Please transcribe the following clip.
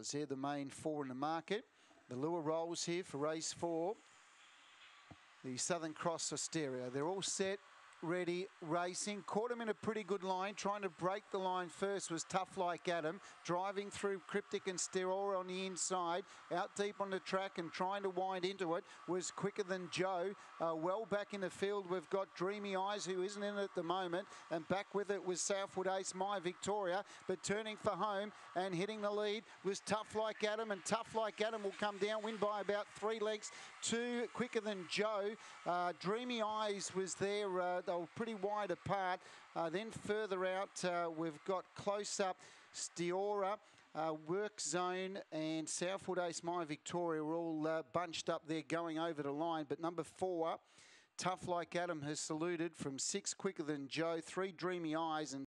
$1,000. They're the main four in the market. The lure rolls here for race four. The Southern Cross Asteria. They're all set ready racing. Caught him in a pretty good line. Trying to break the line first was tough like adam. Driving through cryptic and sterora on the inside out deep on the track and trying to wind into it was quicker than joe. Uh, well back in the field we've got dreamy eyes who isn't in at the moment and back with it was southwood ace my victoria. But turning for home and hitting the lead was tough like adam and tough like adam will come down win by about three lengths two quicker than joe. Uh, dreamy eyes was there uh, they were pretty wide apart. Uh, then further out, uh, we've got close up Stiora, uh, Work Zone, and Southwood Ace My Victoria are all uh, bunched up there going over the line. But number four, Tough Like Adam has saluted from six quicker than Joe, three Dreamy Eyes, and